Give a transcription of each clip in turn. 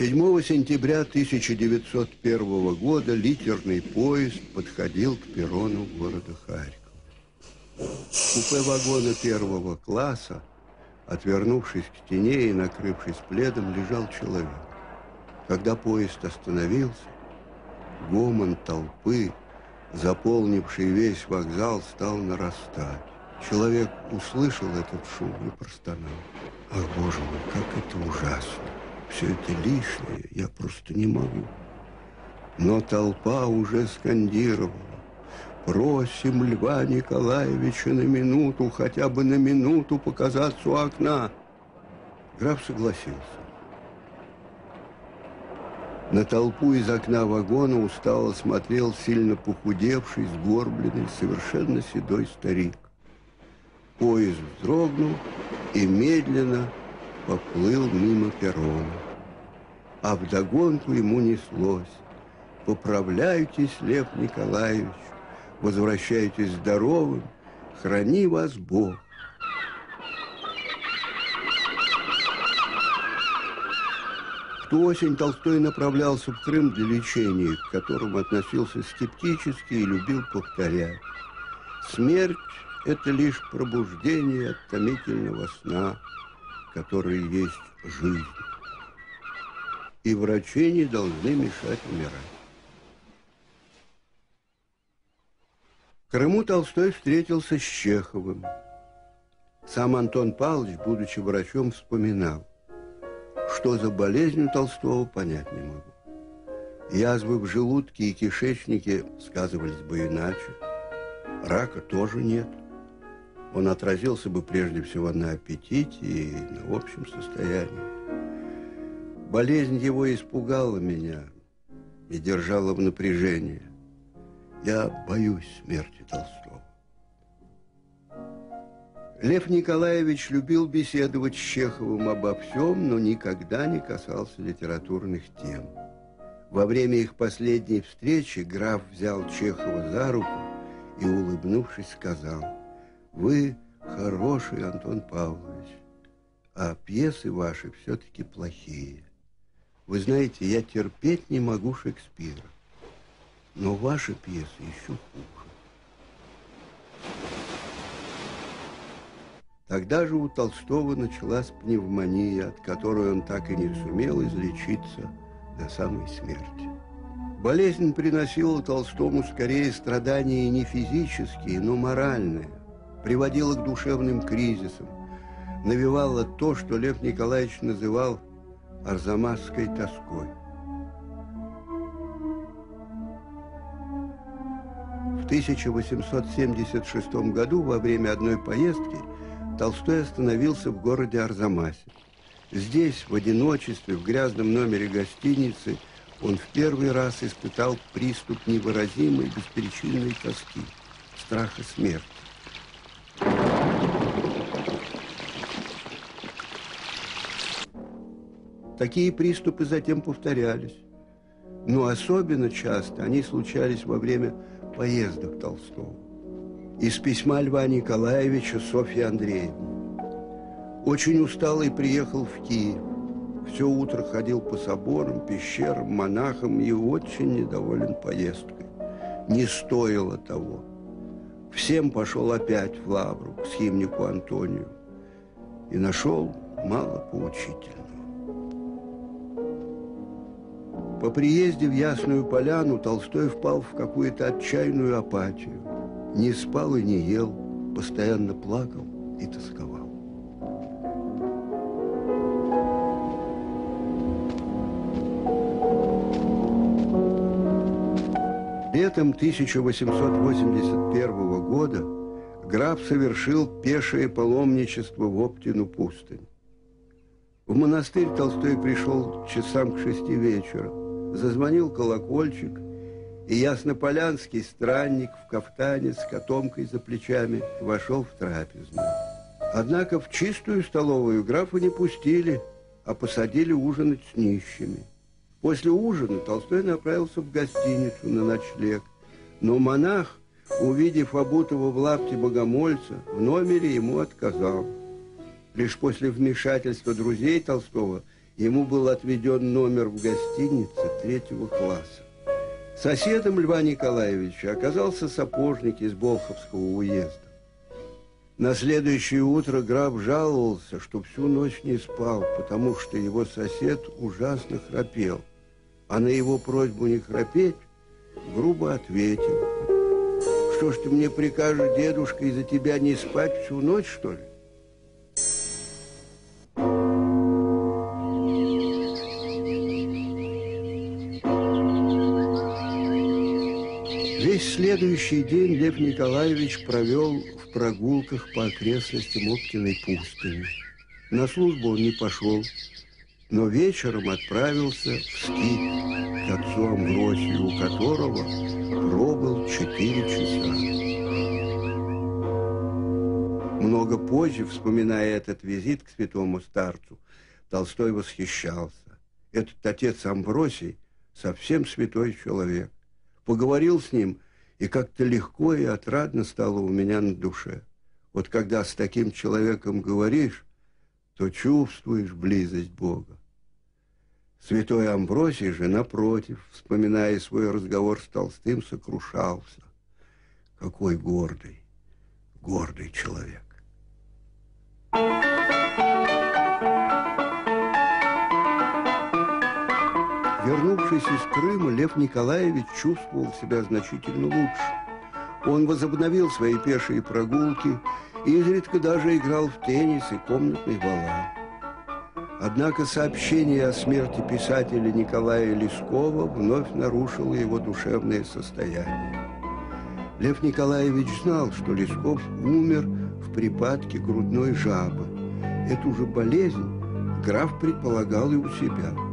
7 сентября 1901 года литерный поезд подходил к перрону города Харькова. В купе вагона первого класса, отвернувшись к стене и накрывшись пледом, лежал человек. Когда поезд остановился, гомон толпы, заполнивший весь вокзал, стал нарастать. Человек услышал этот шум и простонал. Ах, боже мой, как это ужасно! Все это лишнее, я просто не могу. Но толпа уже скандировала. Просим Льва Николаевича на минуту, хотя бы на минуту показаться у окна. Граф согласился. На толпу из окна вагона устало смотрел сильно похудевший, сгорбленный, совершенно седой старик. Поезд вздрогнул и медленно поплыл мимо перрона. А вдогонку ему неслось. Поправляйтесь, Лев Николаевич, возвращайтесь здоровым, храни вас Бог. В ту осень Толстой направлялся в Крым для лечения, к которому относился скептически и любил повторять. Смерть – это лишь пробуждение от томительного сна, который есть жизнь. И врачи не должны мешать умирать. В Крыму Толстой встретился с Чеховым. Сам Антон Павлович, будучи врачом, вспоминал. Что за болезнь у Толстого, понять не могу. Язвы в желудке и кишечнике сказывались бы иначе. Рака тоже нет. Он отразился бы прежде всего на аппетите и на общем состоянии. Болезнь его испугала меня и держала в напряжении. Я боюсь смерти Толстого. Лев Николаевич любил беседовать с Чеховым обо всем, но никогда не касался литературных тем. Во время их последней встречи граф взял Чехова за руку и, улыбнувшись, сказал, «Вы хороший, Антон Павлович, а пьесы ваши все-таки плохие. Вы знаете, я терпеть не могу Шекспира, но ваши пьесы еще хуже. Тогда же у Толстого началась пневмония, от которой он так и не сумел излечиться до самой смерти. Болезнь приносила Толстому скорее страдания не физические, но моральные, приводила к душевным кризисам, навевала то, что Лев Николаевич называл арзамасской тоской. В 1876 году во время одной поездки Толстой остановился в городе Арзамасе. Здесь, в одиночестве, в грязном номере гостиницы, он в первый раз испытал приступ невыразимой беспричинной тоски, страха смерти. Такие приступы затем повторялись. Но особенно часто они случались во время поездок Толстого из письма Льва Николаевича Софье Андреевне. Очень усталый приехал в Киев. Все утро ходил по соборам, пещерам, монахам и очень недоволен поездкой. Не стоило того. Всем пошел опять в Лавру, к схимнику Антонию. И нашел мало поучительного. По приезде в Ясную Поляну Толстой впал в какую-то отчаянную апатию не спал и не ел, постоянно плакал и тосковал. Летом 1881 года граф совершил пешее паломничество в Оптину пустынь. В монастырь Толстой пришел часам к шести вечера. Зазвонил колокольчик – и яснополянский странник в кафтане с котомкой за плечами вошел в трапезную. Однако в чистую столовую графа не пустили, а посадили ужинать с нищими. После ужина Толстой направился в гостиницу на ночлег, но монах, увидев обутого в лапте богомольца, в номере ему отказал. Лишь после вмешательства друзей Толстого ему был отведен номер в гостинице третьего класса. Соседом Льва Николаевича оказался сапожник из Болховского уезда. На следующее утро граф жаловался, что всю ночь не спал, потому что его сосед ужасно храпел. А на его просьбу не храпеть грубо ответил. Что ж ты мне прикажешь, дедушка, из-за тебя не спать всю ночь, что ли? Следующий день Лев Николаевич провел в прогулках по окрестностям Оптиной пустыни. На службу он не пошел, но вечером отправился в скит к отцу Амбросию, у которого пробыл четыре часа. Много позже, вспоминая этот визит к святому старцу, Толстой восхищался. Этот отец Амбросий совсем святой человек. Поговорил с ним – и как-то легко и отрадно стало у меня на душе. Вот когда с таким человеком говоришь, то чувствуешь близость Бога. Святой Амбросий же, напротив, вспоминая свой разговор с Толстым, сокрушался. Какой гордый, гордый человек. Вернувшись из Крыма, Лев Николаевич чувствовал себя значительно лучше. Он возобновил свои пешие прогулки изредка даже играл в теннис и комнатный балан. Однако сообщение о смерти писателя Николая Лескова вновь нарушило его душевное состояние. Лев Николаевич знал, что Лесков умер в припадке грудной жабы. Эту же болезнь граф предполагал и у себя –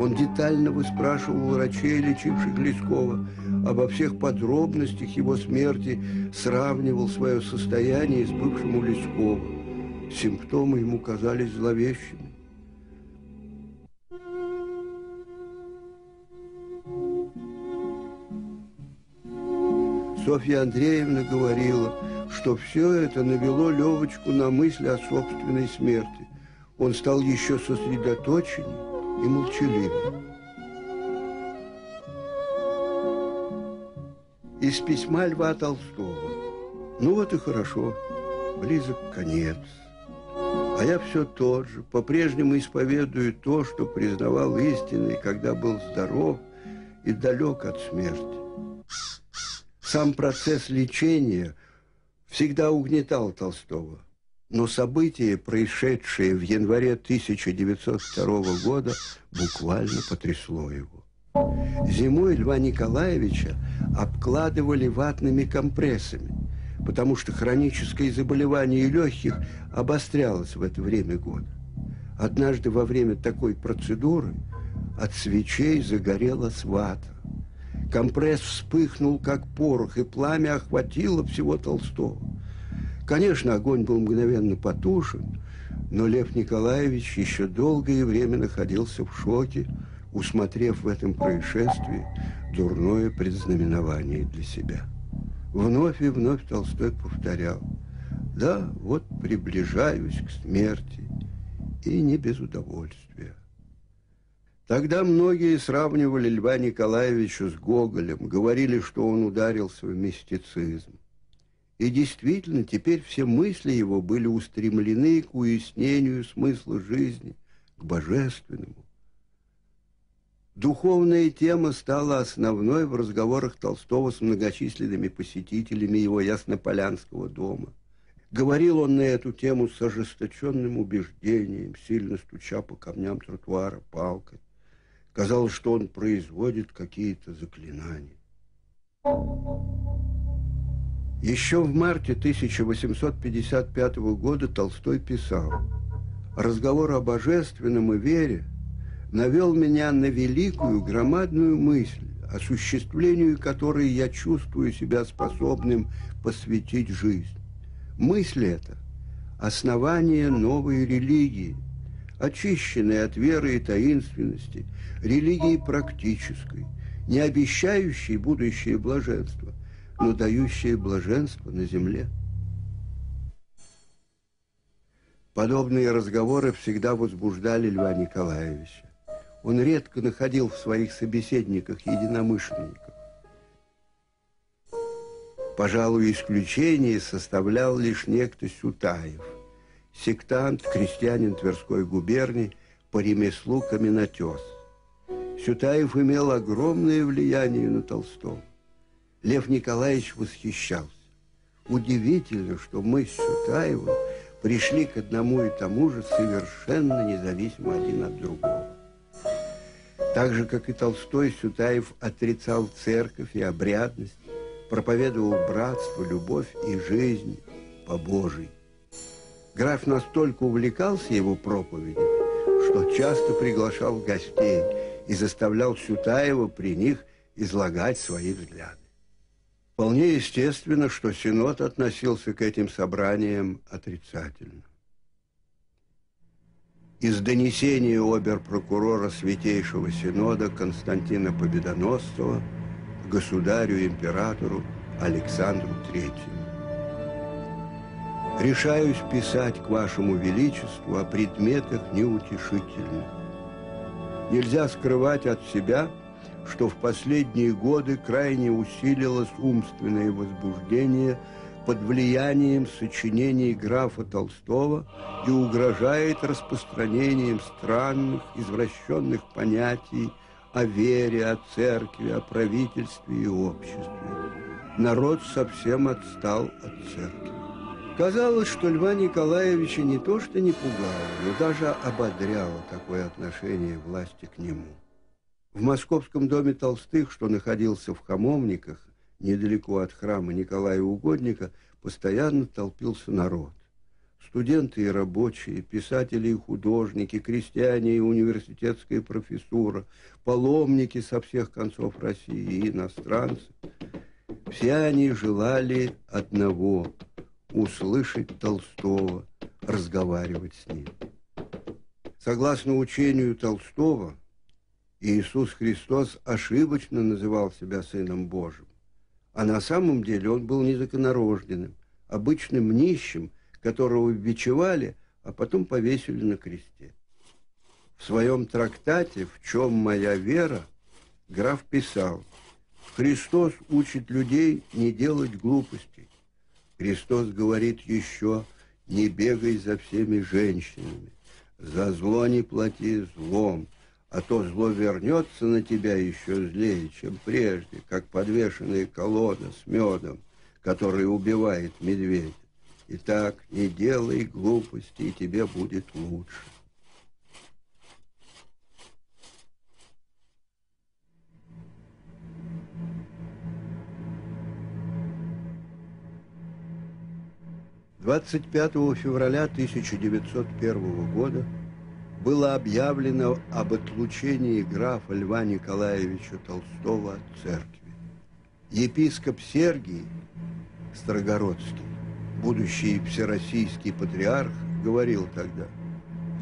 он детально выспрашивал врачей, лечивших Лескова, обо всех подробностях его смерти, сравнивал свое состояние с бывшим у Лескова. Симптомы ему казались зловещими. Софья Андреевна говорила, что все это навело Левочку на мысль о собственной смерти. Он стал еще сосредоточеннее и молчаливым. Из письма Льва Толстого. Ну вот и хорошо, близок конец. А я все тот же, по-прежнему исповедую то, что признавал истиной, когда был здоров и далек от смерти. Сам процесс лечения всегда угнетал Толстого – но событие, происшедшее в январе 1902 года, буквально потрясло его. Зимой Льва Николаевича обкладывали ватными компрессами, потому что хроническое заболевание легких обострялось в это время года. Однажды во время такой процедуры от свечей загорелась вата. Компресс вспыхнул, как порох, и пламя охватило всего Толстого. Конечно, огонь был мгновенно потушен, но Лев Николаевич еще долгое время находился в шоке, усмотрев в этом происшествии дурное предзнаменование для себя. Вновь и вновь Толстой повторял, да, вот приближаюсь к смерти, и не без удовольствия. Тогда многие сравнивали Льва Николаевича с Гоголем, говорили, что он ударился в мистицизм. И действительно, теперь все мысли его были устремлены к уяснению смысла жизни, к божественному. Духовная тема стала основной в разговорах Толстого с многочисленными посетителями его Яснополянского дома. Говорил он на эту тему с ожесточенным убеждением, сильно стуча по камням тротуара палкой. Казалось, что он производит какие-то заклинания. Еще в марте 1855 года Толстой писал «Разговор о божественном и вере навел меня на великую громадную мысль, осуществлению которой я чувствую себя способным посвятить жизнь. Мысль эта – основание новой религии, очищенной от веры и таинственности, религии практической, не обещающей будущее блаженство, но дающее блаженство на земле. Подобные разговоры всегда возбуждали Льва Николаевича. Он редко находил в своих собеседниках единомышленников. Пожалуй, исключение составлял лишь некто Сютаев, сектант, крестьянин Тверской губернии, по ремеслу каменотес. Сютаев имел огромное влияние на Толстого. Лев Николаевич восхищался. Удивительно, что мы с Сютаевым пришли к одному и тому же совершенно независимо один от другого. Так же, как и Толстой, Сютаев отрицал церковь и обрядность, проповедовал братство, любовь и жизнь по Божьей. Граф настолько увлекался его проповедями, что часто приглашал гостей и заставлял Сютаева при них излагать свои взгляды. Вполне естественно, что Синод относился к этим собраниям отрицательно. Из донесения обер-прокурора Святейшего Синода Константина Победоносцева государю-императору Александру Третьему. Решаюсь писать к вашему величеству о предметах неутешительных. Нельзя скрывать от себя, что в последние годы крайне усилилось умственное возбуждение под влиянием сочинений графа Толстого и угрожает распространением странных, извращенных понятий о вере, о церкви, о правительстве и обществе. Народ совсем отстал от церкви. Казалось, что Льва Николаевича не то что не пугало, но даже ободряло такое отношение власти к нему. В московском доме Толстых, что находился в Хамовниках, недалеко от храма Николая Угодника, постоянно толпился народ. Студенты и рабочие, писатели и художники, крестьяне и университетская профессура, паломники со всех концов России и иностранцы. Все они желали одного – услышать Толстого, разговаривать с ним. Согласно учению Толстого, Иисус Христос ошибочно называл себя Сыном Божьим, а на самом деле он был незаконорожденным, обычным нищим, которого бичевали, а потом повесили на кресте. В своем трактате «В чем моя вера» граф писал, Христос учит людей не делать глупостей. Христос говорит еще, не бегай за всеми женщинами, за зло не плати злом, а то зло вернется на тебя еще злее, чем прежде, как подвешенная колода с медом, который убивает медведя. Итак, не делай глупости, и тебе будет лучше. 25 февраля 1901 года было объявлено об отлучении графа Льва Николаевича Толстого от церкви. Епископ Сергий Строгородский, будущий всероссийский патриарх, говорил тогда,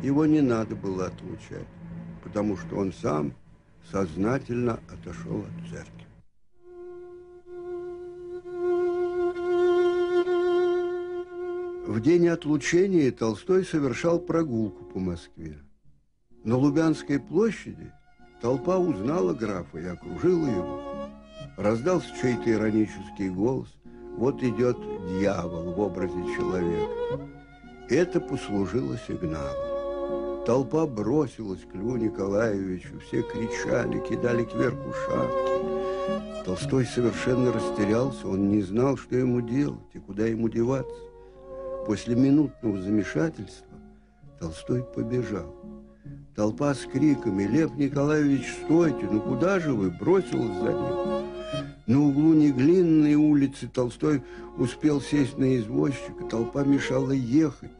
его не надо было отлучать, потому что он сам сознательно отошел от церкви. В день отлучения Толстой совершал прогулку по Москве. На Лубянской площади толпа узнала графа и окружила его. Раздался чей-то иронический голос. Вот идет дьявол в образе человека. Это послужило сигналом. Толпа бросилась к Льву Николаевичу, все кричали, кидали кверху шапки. Толстой совершенно растерялся, он не знал, что ему делать и куда ему деваться. После минутного замешательства Толстой побежал. Толпа с криками «Лев Николаевич, стойте! Ну куда же вы?» бросилась за ним. На углу Неглинной улицы Толстой успел сесть на извозчика, толпа мешала ехать.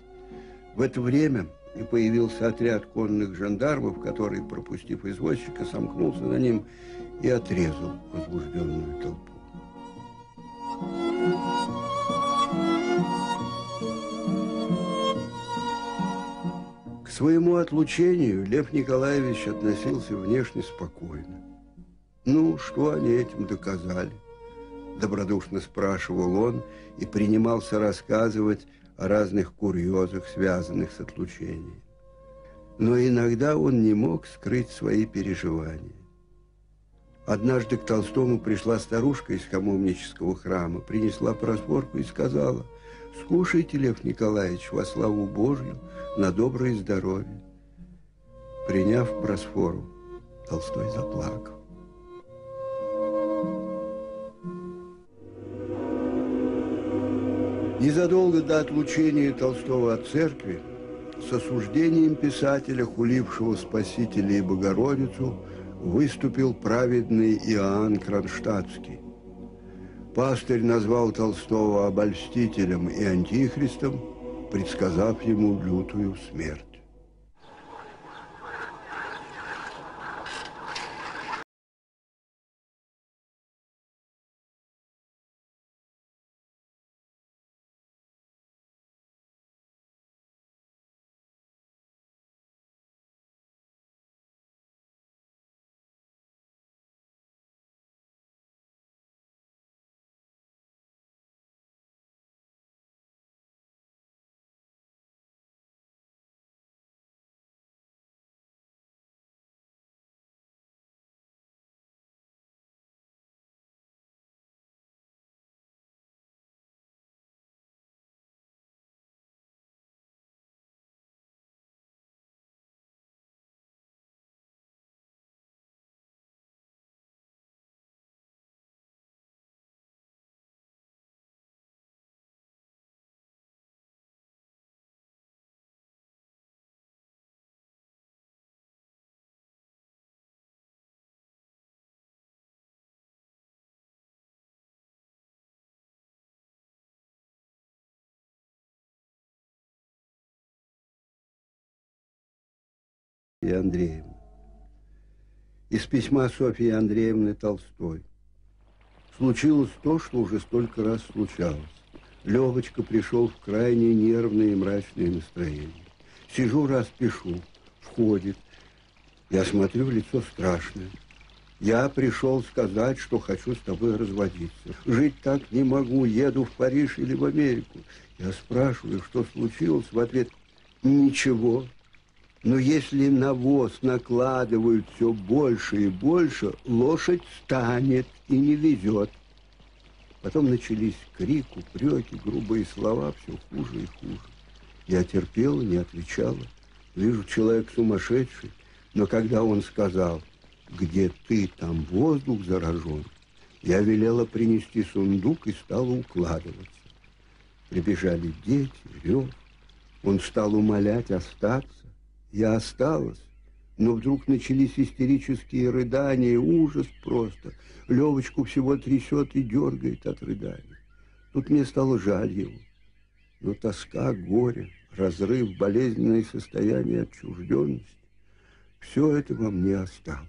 В это время и появился отряд конных жандармов, который, пропустив извозчика, сомкнулся на ним и отрезал возбужденную своему отлучению Лев Николаевич относился внешне спокойно. «Ну, что они этим доказали?» Добродушно спрашивал он и принимался рассказывать о разных курьезах, связанных с отлучением. Но иногда он не мог скрыть свои переживания. Однажды к Толстому пришла старушка из хамовнического храма, принесла просворку и сказала, «Скушайте, Лев Николаевич, во славу Божью, на доброе здоровье». Приняв просфору, Толстой заплакал. Незадолго до отлучения Толстого от церкви, с осуждением писателя, хулившего Спасителя и Богородицу, выступил праведный Иоанн Кронштадтский. Пастырь назвал Толстого обольстителем и антихристом, предсказав ему лютую смерть. И Андреевны. Из письма Софьи Андреевны Толстой. Случилось то, что уже столько раз случалось. Левочка пришел в крайне нервное и мрачное настроение. Сижу, раз пишу, входит. Я смотрю, лицо страшное. Я пришел сказать, что хочу с тобой разводиться. Жить так не могу, еду в Париж или в Америку. Я спрашиваю, что случилось, в ответ ничего. Но если навоз накладывают все больше и больше, лошадь станет и не везет. Потом начались крик, упреки, грубые слова, все хуже и хуже. Я терпела, не отвечала. Вижу, человек сумасшедший. Но когда он сказал, где ты, там воздух заражен, я велела принести сундук и стала укладываться. Прибежали дети, рев. Он стал умолять остаться. Я осталась, но вдруг начались истерические рыдания, ужас просто. Левочку всего трясет и дергает от рыданий. Тут мне стало жаль его. Но тоска, горе, разрыв, болезненное состояние, отчужденность – все это во мне осталось.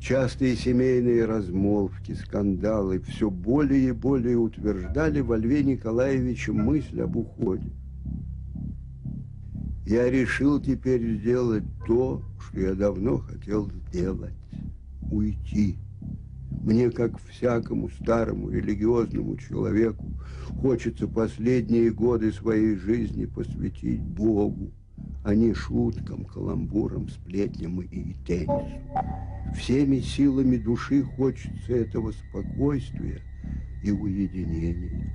Частые семейные размолвки, скандалы все более и более утверждали во Льве Николаевиче мысль об уходе. Я решил теперь сделать то, что я давно хотел сделать – уйти. Мне, как всякому старому религиозному человеку, хочется последние годы своей жизни посвятить Богу, а не шуткам, каламбурам, сплетням и теннису. Всеми силами души хочется этого спокойствия и уединения.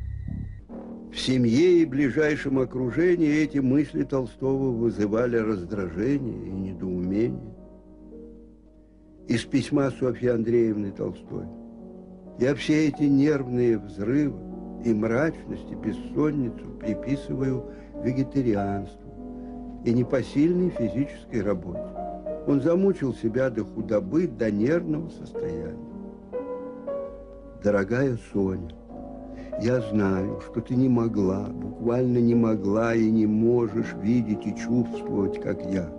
В семье и ближайшем окружении эти мысли Толстого вызывали раздражение и недоумение. Из письма Софьи Андреевны Толстой. Я все эти нервные взрывы и мрачность, и бессонницу приписываю вегетарианству и непосильной физической работе. Он замучил себя до худобы, до нервного состояния. Дорогая Соня, я знаю, что ты не могла, буквально не могла и не можешь видеть и чувствовать, как я.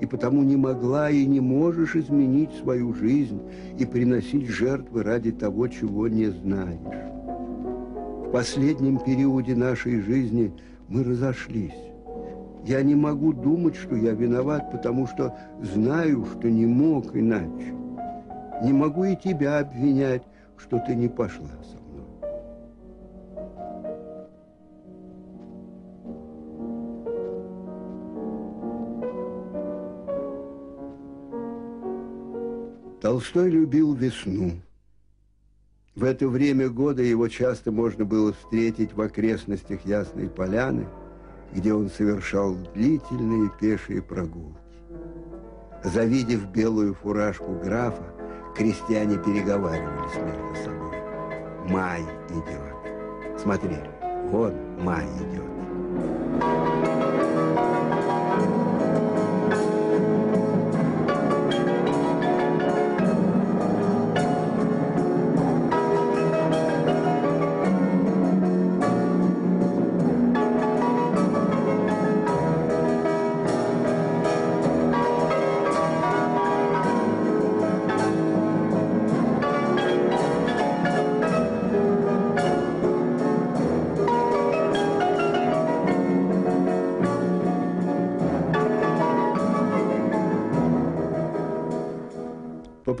И потому не могла и не можешь изменить свою жизнь и приносить жертвы ради того, чего не знаешь. В последнем периоде нашей жизни мы разошлись. Я не могу думать, что я виноват, потому что знаю, что не мог иначе. Не могу и тебя обвинять, что ты не пошла со Толстой любил весну. В это время года его часто можно было встретить в окрестностях Ясной Поляны, где он совершал длительные пешие прогулки. Завидев белую фуражку графа, крестьяне переговаривались между собой. Май идет. Смотри, вот май идет.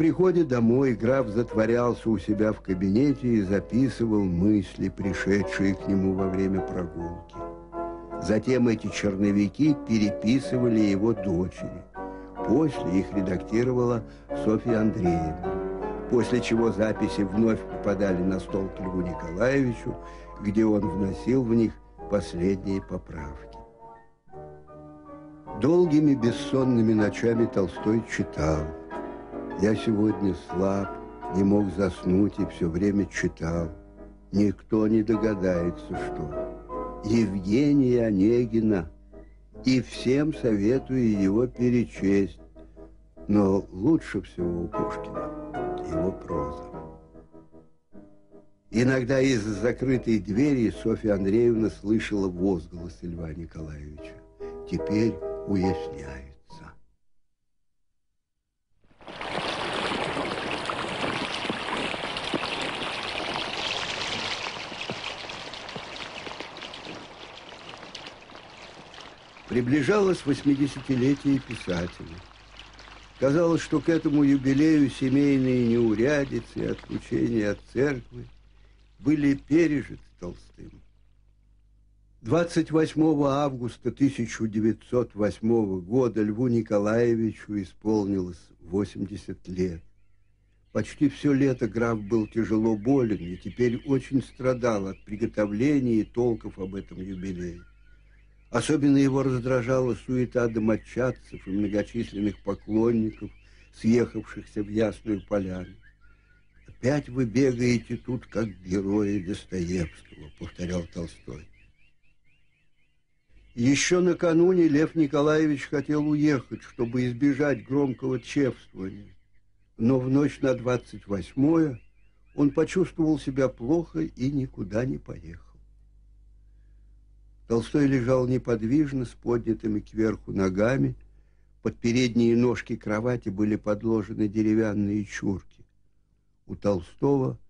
Приходе домой граф затворялся у себя в кабинете и записывал мысли, пришедшие к нему во время прогулки. Затем эти черновики переписывали его дочери. После их редактировала Софья Андреевна. После чего записи вновь попадали на стол к Льву Николаевичу, где он вносил в них последние поправки. Долгими бессонными ночами Толстой читал – я сегодня слаб, не мог заснуть и все время читал. Никто не догадается, что. Евгения Онегина. И всем советую его перечесть. Но лучше всего у Пушкина его проза. Иногда из закрытой двери Софья Андреевна слышала возглас Льва Николаевича. Теперь уясняю. Приближалось 80-летие писателя. Казалось, что к этому юбилею семейные неурядицы и отлучения от церкви были пережиты Толстым. 28 августа 1908 года Льву Николаевичу исполнилось 80 лет. Почти все лето граф был тяжело болен и теперь очень страдал от приготовления и толков об этом юбилее. Особенно его раздражала суета домочадцев и многочисленных поклонников, съехавшихся в Ясную Поляну. «Опять вы бегаете тут, как герои Достоевского», — повторял Толстой. Еще накануне Лев Николаевич хотел уехать, чтобы избежать громкого чевствования. Но в ночь на 28-е он почувствовал себя плохо и никуда не поехал. Толстой лежал неподвижно, с поднятыми кверху ногами. Под передние ножки кровати были подложены деревянные чурки. У Толстого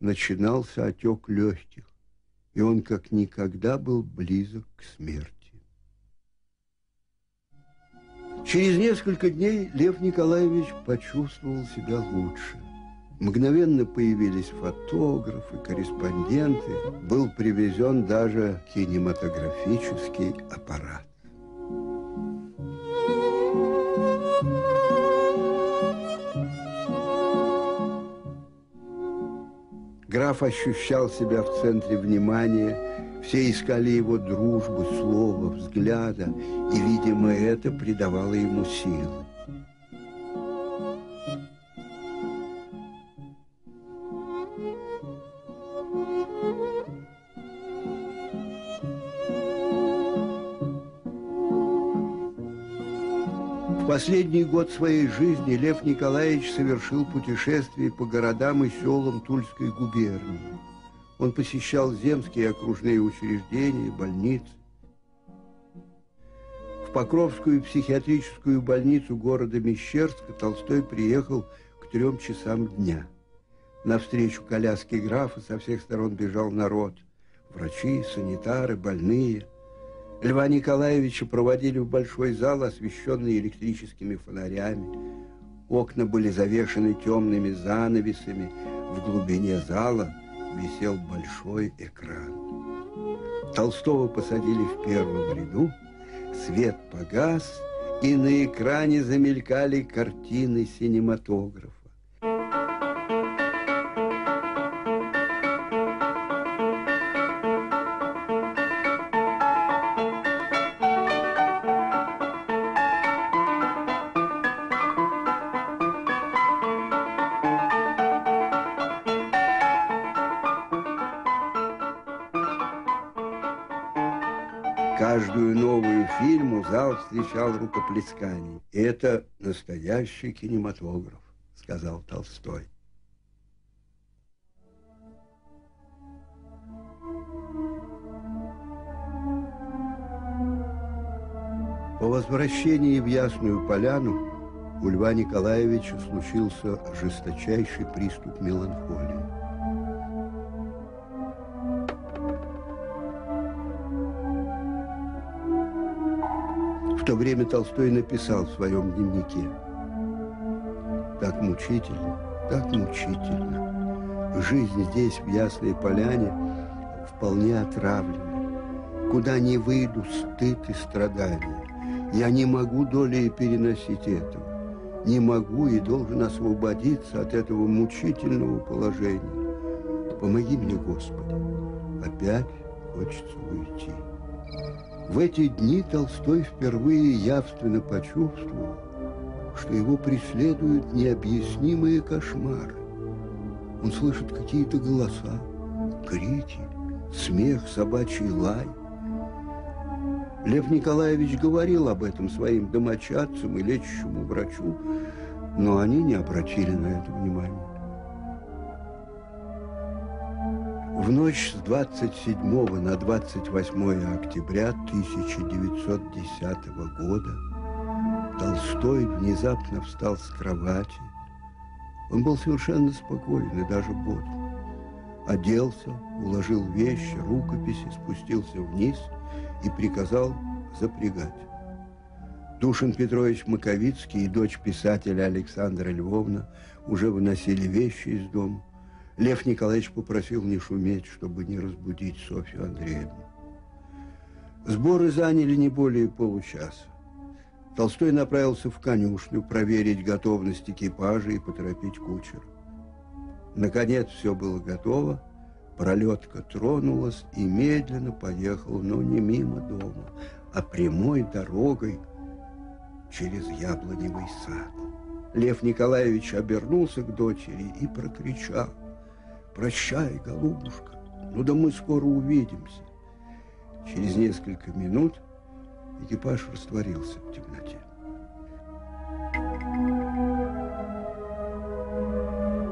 начинался отек легких, и он как никогда был близок к смерти. Через несколько дней Лев Николаевич почувствовал себя лучше. Мгновенно появились фотографы, корреспонденты. Был привезен даже кинематографический аппарат. Граф ощущал себя в центре внимания, все искали его дружбу, слова, взгляда, и, видимо, это придавало ему силы. Последний год своей жизни Лев Николаевич совершил путешествие по городам и селам Тульской губернии. Он посещал земские окружные учреждения, больницы. В Покровскую психиатрическую больницу города Мещерска Толстой приехал к трем часам дня. Навстречу коляске графа со всех сторон бежал народ. Врачи, санитары, больные – Льва Николаевича проводили в большой зал, освещенный электрическими фонарями. Окна были завешены темными занавесами. В глубине зала висел большой экран. Толстого посадили в первом ряду, свет погас, и на экране замелькали картины синематографа. Встречал рукоплесканием. Это настоящий кинематограф, сказал Толстой. По возвращении в Ясную Поляну у Льва Николаевича случился жесточайший приступ меланхолии. То время Толстой написал в своем дневнике «Так мучительно, так мучительно. Жизнь здесь, в Ясной Поляне, вполне отравлена. Куда ни выйду, стыд и страдания. Я не могу долей переносить этого. Не могу и должен освободиться от этого мучительного положения. Помоги мне, Господи. Опять хочется уйти. В эти дни Толстой впервые явственно почувствовал, что его преследуют необъяснимые кошмары. Он слышит какие-то голоса, крики, смех, собачий лай – Лев Николаевич говорил об этом своим домочадцам и лечащему врачу, но они не обратили на это внимания. В ночь с 27 на 28 октября 1910 года Толстой внезапно встал с кровати. Он был совершенно спокоен и даже бодр. Оделся, уложил вещи, рукописи, спустился вниз – и приказал запрягать. Душин Петрович Маковицкий и дочь писателя Александра Львовна уже выносили вещи из дома. Лев Николаевич попросил не шуметь, чтобы не разбудить Софью Андреевну. Сборы заняли не более получаса. Толстой направился в конюшню проверить готовность экипажа и поторопить кучера. Наконец все было готово, Пролетка тронулась и медленно поехала, но не мимо дома, а прямой дорогой через яблоневый сад. Лев Николаевич обернулся к дочери и прокричал, «Прощай, голубушка, ну да мы скоро увидимся». Через несколько минут экипаж растворился в темноте.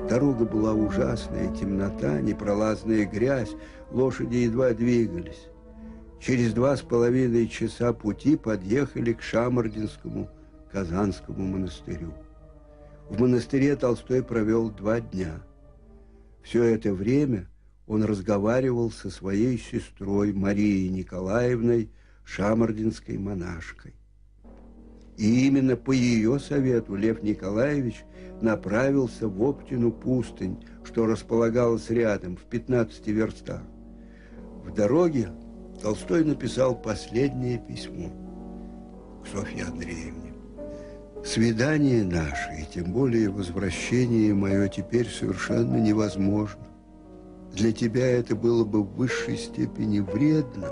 Дорога была ужасная, темнота, непролазная грязь, лошади едва двигались. Через два с половиной часа пути подъехали к Шамардинскому Казанскому монастырю. В монастыре Толстой провел два дня. Все это время он разговаривал со своей сестрой Марией Николаевной, шамардинской монашкой. И именно по ее совету Лев Николаевич направился в Оптину пустынь, что располагалась рядом, в 15 верстах. В дороге Толстой написал последнее письмо к Софье Андреевне. Свидание наше, и тем более возвращение мое теперь совершенно невозможно. Для тебя это было бы в высшей степени вредно,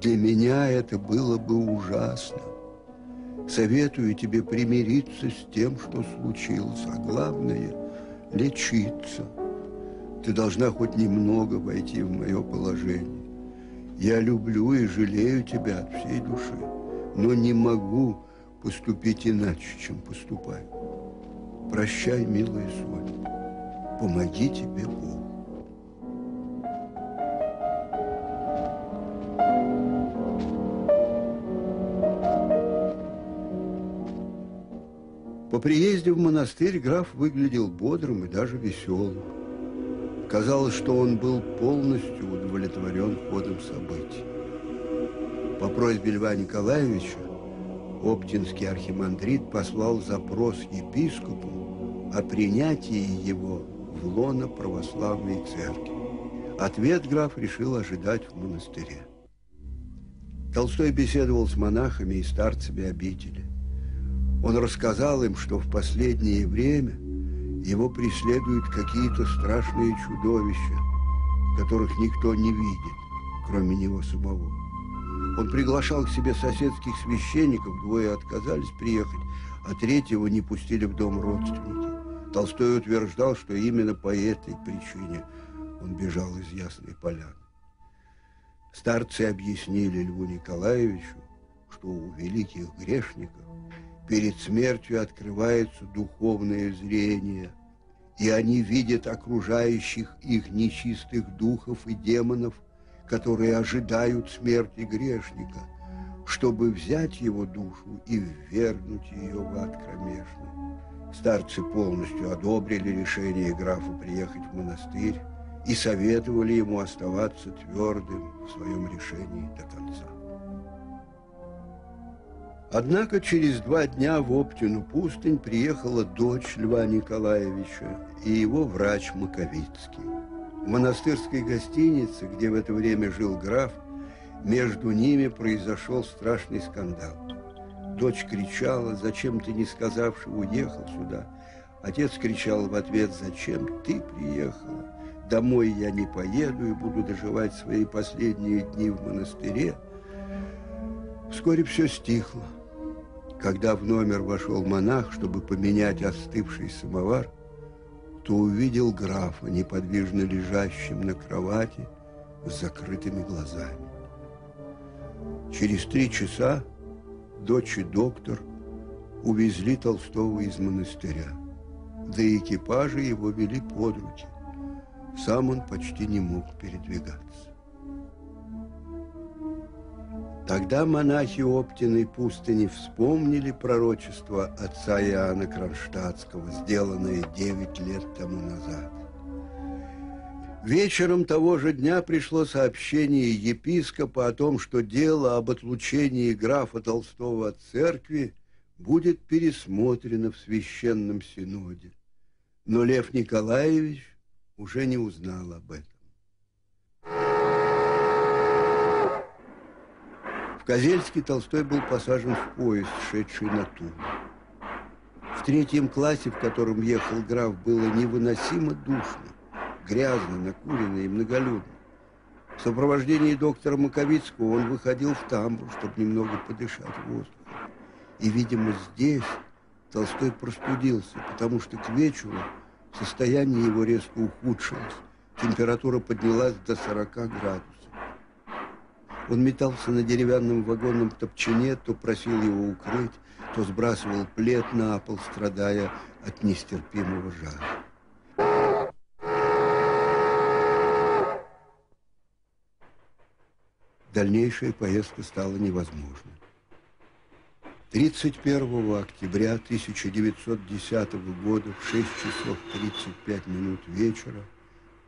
для меня это было бы ужасно. Советую тебе примириться с тем, что случилось, а главное – лечиться. Ты должна хоть немного войти в мое положение. Я люблю и жалею тебя от всей души, но не могу поступить иначе, чем поступаю. Прощай, милая Соня, помоги тебе Бог. По приезде в монастырь граф выглядел бодрым и даже веселым. Казалось, что он был полностью удовлетворен ходом событий. По просьбе Льва Николаевича Оптинский архимандрит послал запрос епископу о принятии его в лоно православной церкви. Ответ граф решил ожидать в монастыре. Толстой беседовал с монахами и старцами обители – он рассказал им, что в последнее время его преследуют какие-то страшные чудовища, которых никто не видит, кроме него самого. Он приглашал к себе соседских священников, двое отказались приехать, а третьего не пустили в дом родственники. Толстой утверждал, что именно по этой причине он бежал из Ясной Поляны. Старцы объяснили Льву Николаевичу, что у великих грешников перед смертью открывается духовное зрение, и они видят окружающих их нечистых духов и демонов, которые ожидают смерти грешника, чтобы взять его душу и ввергнуть ее в ад кромешный. Старцы полностью одобрили решение графа приехать в монастырь и советовали ему оставаться твердым в своем решении до конца. Однако через два дня в Оптину пустынь приехала дочь Льва Николаевича и его врач Маковицкий. В монастырской гостинице, где в это время жил граф, между ними произошел страшный скандал. Дочь кричала, зачем ты, не сказавши, уехал сюда. Отец кричал в ответ, зачем ты приехала? Домой я не поеду и буду доживать свои последние дни в монастыре. Вскоре все стихло. Когда в номер вошел монах, чтобы поменять остывший самовар, то увидел графа, неподвижно лежащим на кровати с закрытыми глазами. Через три часа дочь и доктор увезли Толстого из монастыря. И экипажи его вели под руки. Сам он почти не мог передвигаться. Тогда монахи Оптиной пустыни вспомнили пророчество отца Иоанна Кронштадтского, сделанное девять лет тому назад. Вечером того же дня пришло сообщение епископа о том, что дело об отлучении графа Толстого от церкви будет пересмотрено в Священном Синоде. Но Лев Николаевич уже не узнал об этом. Козельский Толстой был посажен в поезд, шедший на Тулу. В третьем классе, в котором ехал граф, было невыносимо душно, грязно, накурено и многолюдно. В сопровождении доктора Маковицкого он выходил в тамбур, чтобы немного подышать воздухом. И, видимо, здесь Толстой простудился, потому что к вечеру состояние его резко ухудшилось. Температура поднялась до 40 градусов. Он метался на деревянном вагонном топчине, то просил его укрыть, то сбрасывал плед на пол, страдая от нестерпимого жара. Дальнейшая поездка стала невозможной. 31 октября 1910 года в 6 часов 35 минут вечера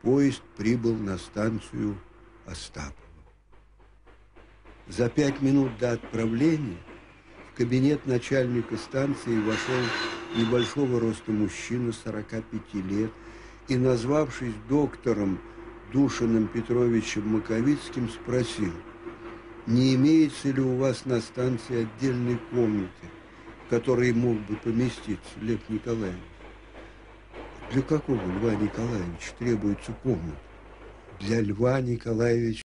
поезд прибыл на станцию Остапов. За пять минут до отправления в кабинет начальника станции вошел небольшого роста мужчина 45 лет и, назвавшись доктором Душиным Петровичем Маковицким, спросил, не имеется ли у вас на станции отдельной комнаты, в которой мог бы поместиться Лев Николаевич? Для какого Льва Николаевича требуется комната? Для Льва Николаевича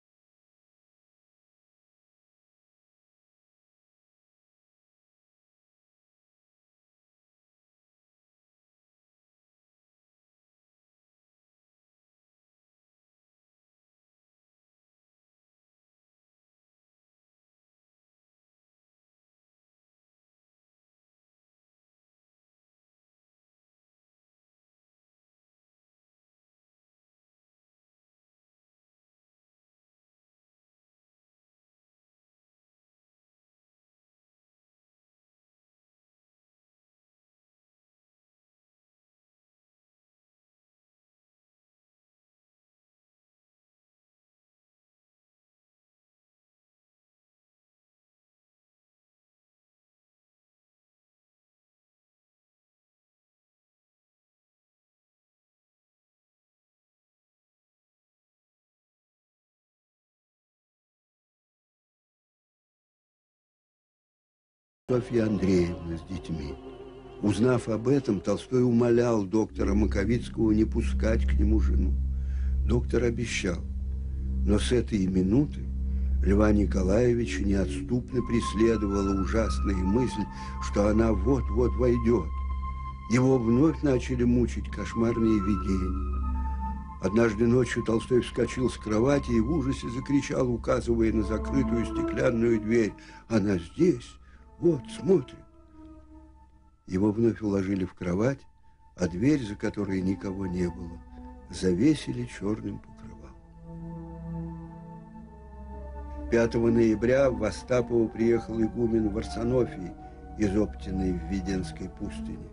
Софья Андреевна с детьми. Узнав об этом, Толстой умолял доктора Маковицкого не пускать к нему жену. Доктор обещал. Но с этой минуты Льва Николаевича неотступно преследовала ужасная мысль, что она вот-вот войдет. Его вновь начали мучить кошмарные видения. Однажды ночью Толстой вскочил с кровати и в ужасе закричал, указывая на закрытую стеклянную дверь. Она здесь, вот, смотрит. Его вновь уложили в кровать, а дверь, за которой никого не было, завесили черным покрывалом. 5 ноября в Остапово приехал игумен Варсонофий из Оптиной в Веденской пустыне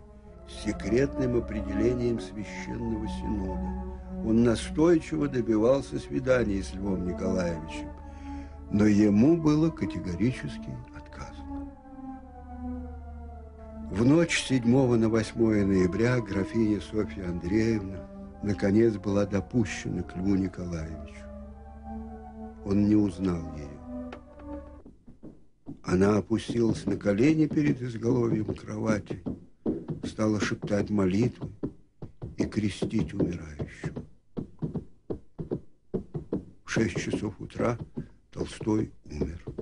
с секретным определением священного синода. Он настойчиво добивался свидания с Львом Николаевичем, но ему было категорически. В ночь с 7 на 8 ноября графиня Софья Андреевна наконец была допущена к Льву Николаевичу. Он не узнал ее. Она опустилась на колени перед изголовьем кровати, стала шептать молитвы и крестить умирающего. В шесть часов утра Толстой умер.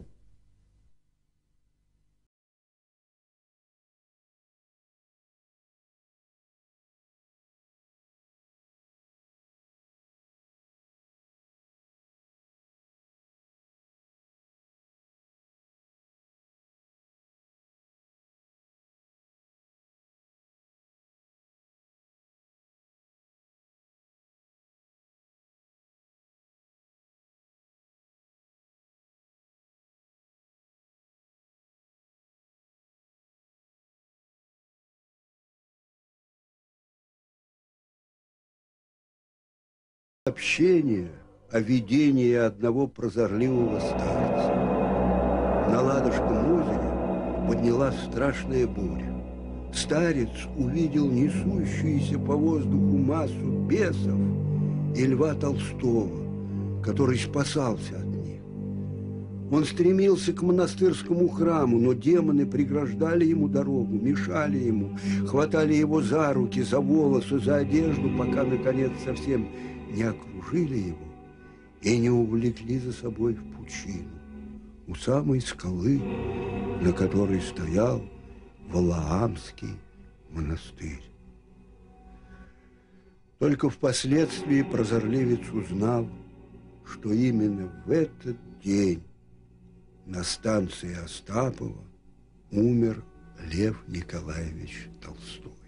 Общение о видении одного прозорливого старца. На Ладожском озере поднялась страшная буря. Старец увидел несущуюся по воздуху массу бесов и Льва Толстого, который спасался от них. Он стремился к монастырскому храму, но демоны преграждали ему дорогу, мешали ему, хватали его за руки, за волосы, за одежду, пока, наконец, совсем не окружили его и не увлекли за собой в пучину, у самой скалы, на которой стоял Валаамский монастырь. Только впоследствии прозорливец узнал, что именно в этот день на станции Остапова умер Лев Николаевич Толстой.